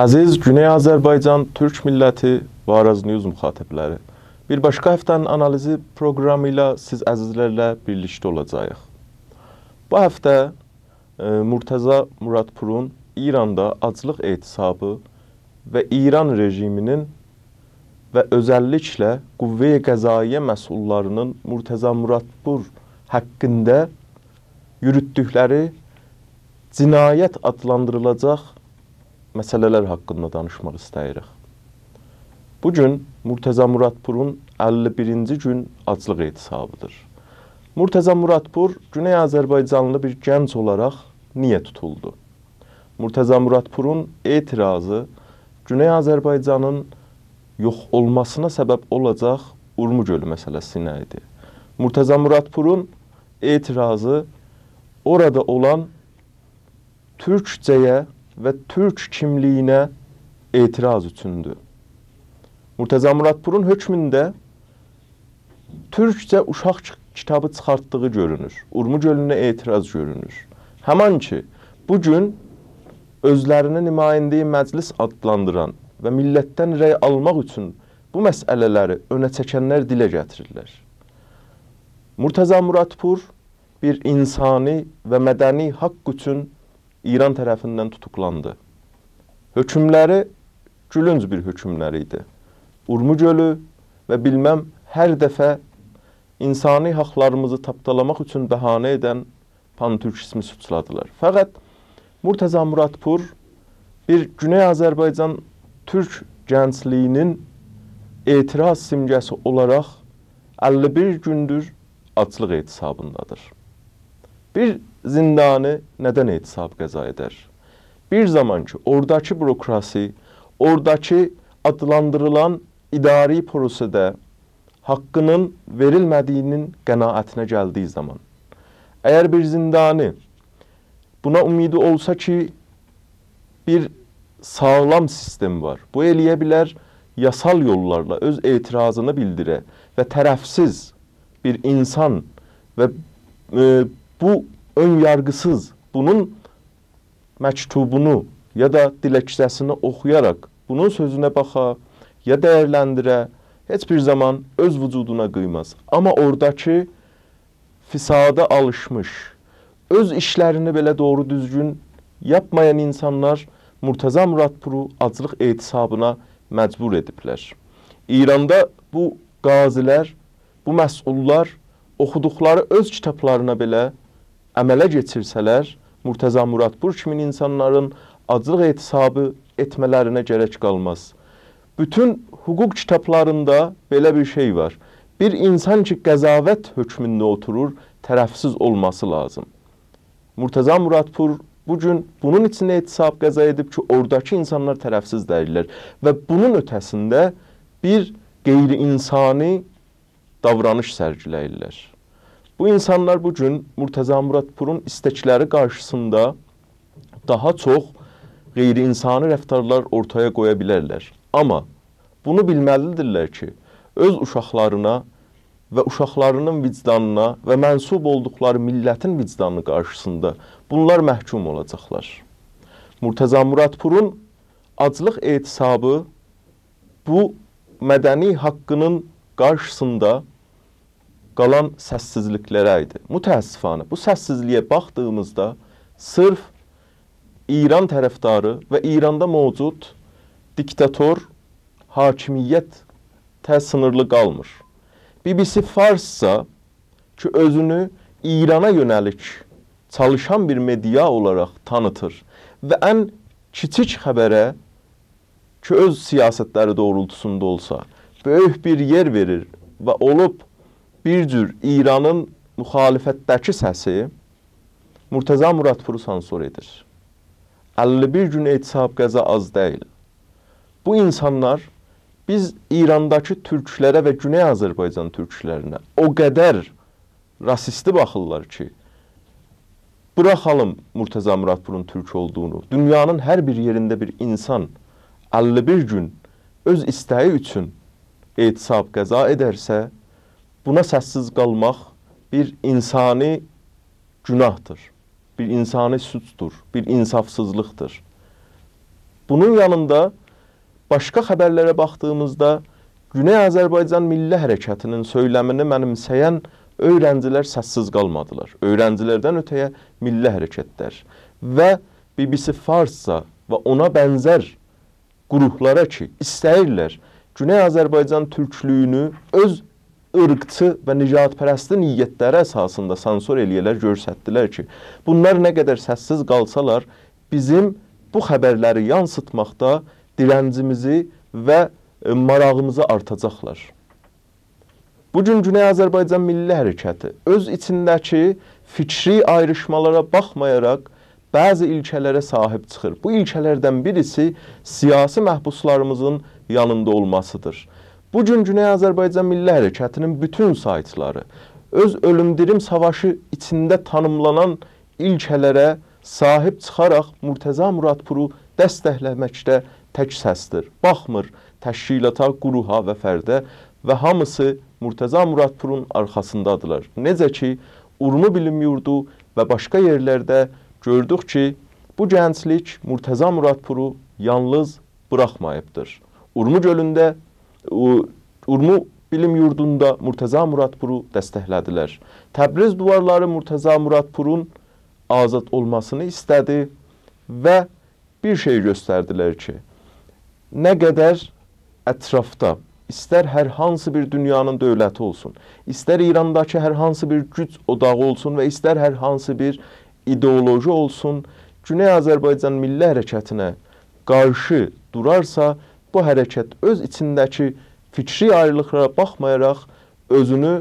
Əziz Güney Azərbaycan Türk milləti və Araz News müxatibləri. Bir başqa həftənin analizi proqramı ilə siz əzizlərlə birlikdə olacağıq. Bu həftə e, Murtəza Muradpurun İranda aclıq etisabı və İran rejiminin və özəlliklə Qüvvə-i Qəzaiyə məsullarının Murtəza Muradpur haqqında yürütdükləri cinayət adlandırılacaq məsələlər haqqında danışmaq istəyirik. Bu gün Murtəza Muradpurun 51-ci gün aclıq etisabıdır. Murtəza Muradpur Güney Azərbaycanlı bir gənc olaraq niyə tutuldu? Murtəza Muradpurun etirazı Güney Azərbaycanın yox olmasına səbəb olacaq Urmu gölü məsələsinə idi. Murtəza Muradpurun etirazı orada olan türkcəyə və türk kimliyinə etiraz üçündür. Murtəza Muradpurun hökmündə türkcə uşaq kitabı çıxartdığı görünür. Urmu gölünə etiraz görünür. Həman ki, bu gün özlərini nümayəndə məclis adlandıran və millətdən rəy almaq üçün bu məsələləri önə çəkənlər dilə gətirirlər. Murtəza Muradpur bir insani və mədəni haqq üçün İran tərəfindən tutuklandı. Hökmləri gülünc bir hökmlər idi. Urmu gölü və bilməm hər dəfə insani haqlarımızı tapdalamaq üçün bəhanə edən pantürkismi suçladılar. Fəqət Murtəza Muradpur bir Güney Azərbaycan türk gəncliyinin etiraz simgəsi olaraq 51 gündür açlıq etisabındadır. Bir zindanı nədən etisab qəza edər? Bir zaman ki, oradakı bürokrasi, oradakı adlandırılan idari prosesdə haqqının verilmədiyinin qənaətinə gəldiyi zaman, əgər bir zindanı buna ümidi olsa ki, bir sağlam sistem var. Bu eləyə bilər yasal yollarla öz etirazını bildirə və tərəfsiz bir insan və e, bu ön yargısız bunun məktubunu ya da diləkçəsini oxuyaraq bunun sözünə baxa ya dəyərləndirə heç bir zaman öz vücuduna qıymaz. Amma oradakı fisada alışmış, öz işlərini belə doğru düzgün yapmayan insanlar Murtaza Muradpuru aclıq etisabına məcbur ediblər. İranda bu qazilər, bu məsullar oxuduqları öz kitablarına belə əmələ keçirsələr, Murtəza Muradpur kimi insanların aclıq etisabı etmələrinə gərək qalmaz. Bütün hüquq kitablarında belə bir şey var. Bir insan ki, qəzavət hökmündə oturur, tərəfsiz olması lazım. Murtəza Muradpur bu gün bunun için etisab qəza edib ki, oradakı insanlar tərəfsiz deyirlər və bunun ötəsində bir qeyri-insani davranış sərgiləyirlər. Bu insanlar bu gün Murtəza Muradpurun istəkləri qarşısında daha çox qeyri-insani rəftarlar ortaya qoya bilərlər. Amma bunu bilməlidirlər ki, öz uşaqlarına və uşaqlarının vicdanına və mənsub olduqları millətin vicdanı qarşısında bunlar məhkum olacaqlar. Murtəza Muradpurun aclıq etisabı bu mədəni haqqının qarşısında qalan səssizliklərə idi. Mütəəssifanə bu səssizliyə baxdığımızda sırf İran tərəfdarı və İranda mövcud diktator hakimiyyət tə sınırlı qalmır. BBC Farssa ki özünü İrana yönəlik çalışan bir media olaraq tanıtır və ən kiçik xəbərə ki öz siyasətləri doğrultusunda olsa böyük bir yer verir və olub bir cür İranın müxalifətdəki səsi Murtəza Muradpuru sansur edir. 51 gün etisab qəza az deyil. Bu insanlar biz İrandakı türklərə və Güney Azərbaycan türklərinə o qədər rasisti baxırlar ki, bıraxalım Murtəza Muradpurun türk olduğunu. Dünyanın hər bir yerində bir insan 51 gün öz istəyi üçün etisab qəza edərsə, buna səssiz qalmaq bir insani günahdır, bir insani suçdur, bir insafsızlıqdır. Bunun yanında başqa xəbərlərə baxdığımızda Güney Azərbaycan Milli Hərəkatının söyləmini mənimsəyən öyrəncilər səssiz qalmadılar. Öyrəncilərdən ötəyə milli hərəkətlər və BBC Farsca və ona bənzər qruplara ki, istəyirlər Güney Azərbaycan türklüyünü öz ırqçı və nicatpərəsti niyyətləri əsasında sansor eləyələr, göstərdilər ki, bunlar nə qədər səssiz qalsalar, bizim bu xəbərləri yansıtmaqda diləncimizi və e, marağımızı artacaqlar. Bu gün Güney Azərbaycan Milli Hərəkəti öz içindəki fikri ayrışmalara baxmayaraq bəzi ilkələrə sahib çıxır. Bu ilkələrdən birisi siyasi məhbuslarımızın yanında olmasıdır. Bu gün Güney Azərbaycan Milli Hərəkətinin bütün saytları öz ölümdirim savaşı içində tanımlanan ilkələrə sahib çıxaraq Murtəza Muradpuru dəstəkləməkdə tək səsdir. Baxmır təşkilata, quruha və fərdə və hamısı Murtəza Muradpurun arxasındadılar. Necə ki, Urmu Bilim Yurdu və başqa yerlərdə gördük ki, bu gənclik Murtəza Muradpuru yalnız buraxmayıbdır. Urmu gölündə, Urmu Bilim Yurdunda Murtəza Muradpuru dəstəklədilər. Təbriz duvarları Murtəza Muradpurun azad olmasını istədi və bir şey göstərdilər ki, nə qədər ətrafda istər hər hansı bir dünyanın dövləti olsun, istər İrandakı hər hansı bir güc odağı olsun və istər hər hansı bir ideoloji olsun, Güney Azərbaycan Milli Hərəkətinə qarşı durarsa, bu hərəkət öz içindəki fikri ayrılıqlara baxmayaraq özünü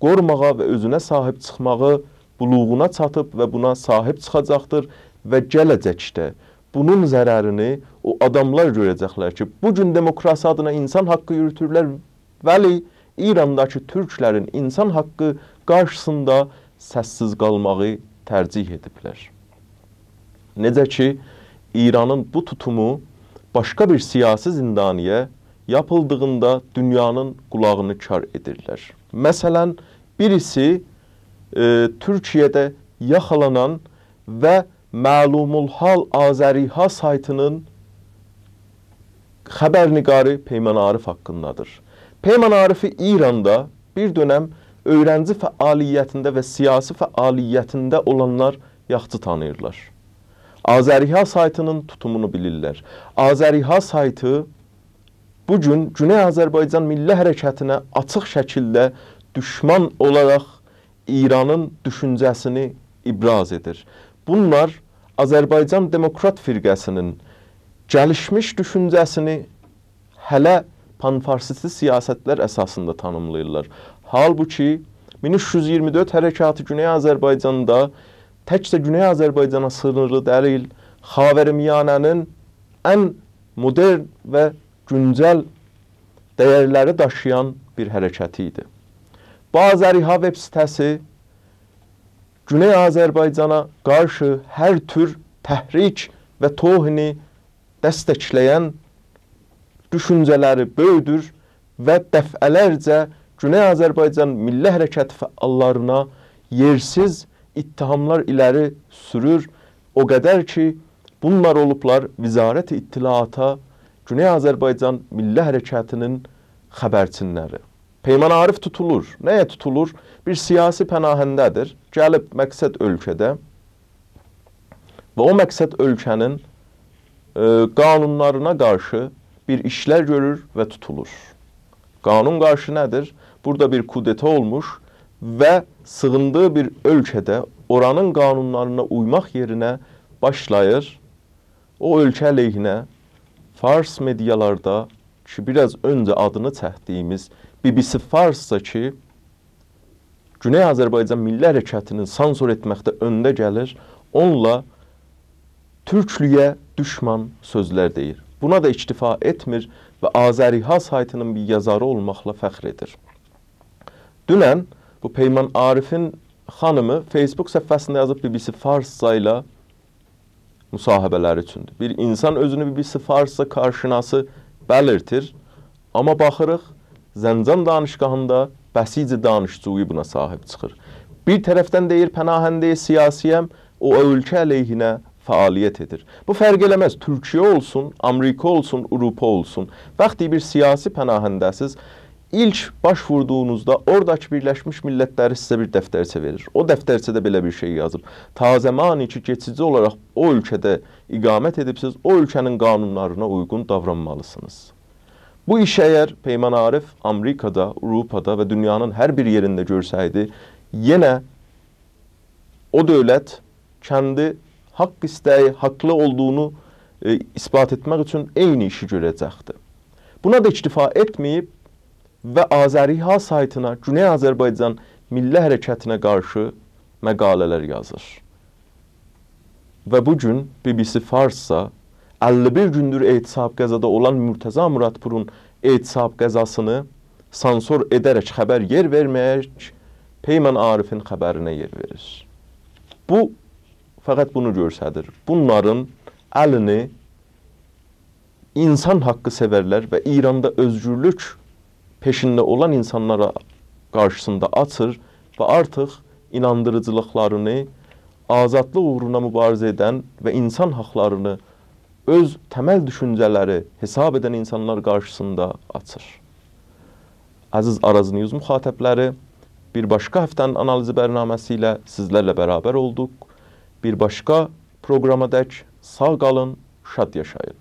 qorumağa və özünə sahib çıxmağı buluğuna çatıb və buna sahib çıxacaqdır və gələcəkdə bunun zərərini o adamlar görəcəklər ki, bu gün demokrasi adına insan haqqı yürütürlər, vəli İrandakı türklərin insan haqqı qarşısında səssiz qalmağı tərcih ediblər. Necə ki, İranın bu tutumu başqa bir siyasi zindaniyə yapıldığında dünyanın qulağını kar edirlər. Məsələn, birisi e, Türkiyədə yaxalanan və Məlumul Hal Azəriha saytının xəbərniqarı Peyman Arif haqqındadır. Peyman Arifi İranda bir dönəm öyrənci fəaliyyətində və siyasi fəaliyyətində olanlar yaxşı tanıyırlar. Azəriha saytının tutumunu bilirlər. Azəriha saytı bu gün Güney Azərbaycan Milli Hərəkətinə açıq şəkildə düşman olaraq İranın düşüncəsini ibraz edir. Bunlar Azərbaycan Demokrat firqəsinin gəlişmiş düşüncəsini hələ panfarsist siyasətlər əsasında tanımlayırlar. Halbuki 1324 hərəkatı Güney Azərbaycanda təkcə Güney Azərbaycana sınırlı deyil, Xavərmiyanənin ən modern və güncəl dəyərləri daşıyan bir hərəkəti idi. Bazəriha veb sitəsi Güney Azərbaycana qarşı hər tür təhrik və tohini dəstəkləyən düşüncələri böyüdür və dəfələrcə Güney Azərbaycan Milli Hərəkəti fəallarına yersiz ittihamlar iləri sürür. O qədər ki, bunlar olublar Vizarət-i İttilaata Güney Azərbaycan Milli Hərəkətinin xəbərçinləri. Peyman Arif tutulur. Nəyə tutulur? Bir siyasi pənahəndədir. Gəlib məqsəd ölkədə və o məqsəd ölkənin e, qanunlarına qarşı bir işlər görür və tutulur. Qanun qarşı nədir? Burada bir kudeta olmuş və sığındığı bir ölkədə oranın qanunlarına uymaq yerinə başlayır o ölkə əleyhinə Fars medialarda ki, biraz öncə adını çəkdiyimiz BBC Farsda ki, Güney Azərbaycan Milli Hərəkətinin sansor etməkdə öndə gəlir, onunla türklüyə düşman sözlər deyir. Buna da iktifa etmir və Azəriha saytının bir yazarı olmaqla fəxr edir. Dünən bu Peyman Arifin xanımı Facebook səhifəsində yazıb BBC Farsca ilə müsahibələri üçündür. Bir insan özünü BBC Farsca qarşınası bəlirtir, amma baxırıq Zəncan danışqahında bəsici danışçuyu buna sahib çıxır. Bir tərəfdən deyir pənahəndəyə siyasiyəm, o ölkə əleyhinə fəaliyyət edir. Bu fərq eləməz, Türkiyə olsun, Amerika olsun, Avropa olsun. Vaxt bir siyasi pənahəndəsiz, ilk baş vurduğunuzda oradakı Birləşmiş Millətləri sizə bir dəftərçə verir. O dəftərçədə belə bir şey yazır. Ta zamanı ki, keçici olaraq o ölkədə iqamət edibsiz, o ölkənin qanunlarına uyğun davranmalısınız. Bu iş əgər Peyman Arif Amerikada, Avropada və dünyanın hər bir yerində görsəydi, yenə o dövlət kəndi haqq istəyi, haqlı olduğunu e, isbat etmək üçün eyni işi görəcəkdi. Buna da iktifa etməyib və Azəriha saytına Güney Azərbaycan Milli Hərəkətinə qarşı məqalələr yazır. Və bu gün BBC Farssa 51 gündür etisab qəzada olan Mürtəza Muradpurun etisab qəzasını sansor edərək xəbər yer verməyərək Peyman Arifin xəbərinə yer verir. Bu fəqət bunu göstərir. Bunların əlini insan haqqı sevərlər və İranda özgürlük peşində olan insanlara qarşısında açır və artıq inandırıcılıqlarını azadlıq uğruna mübarizə edən və insan haqlarını öz təməl düşüncələri hesab edən insanlar qarşısında açır. Əziz Araz News müxatəbləri, bir başqa həftənin analizi bərnaməsi ilə sizlərlə bərabər olduq. Bir başqa proqrama dək sağ qalın, şad yaşayın.